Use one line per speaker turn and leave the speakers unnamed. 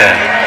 that.